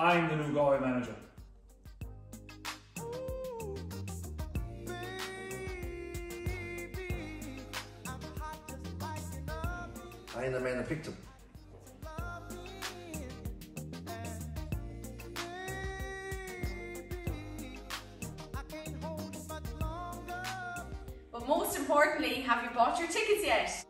I'm the new Galway manager. I'm the man that picked him. But most importantly, have you bought your tickets yet?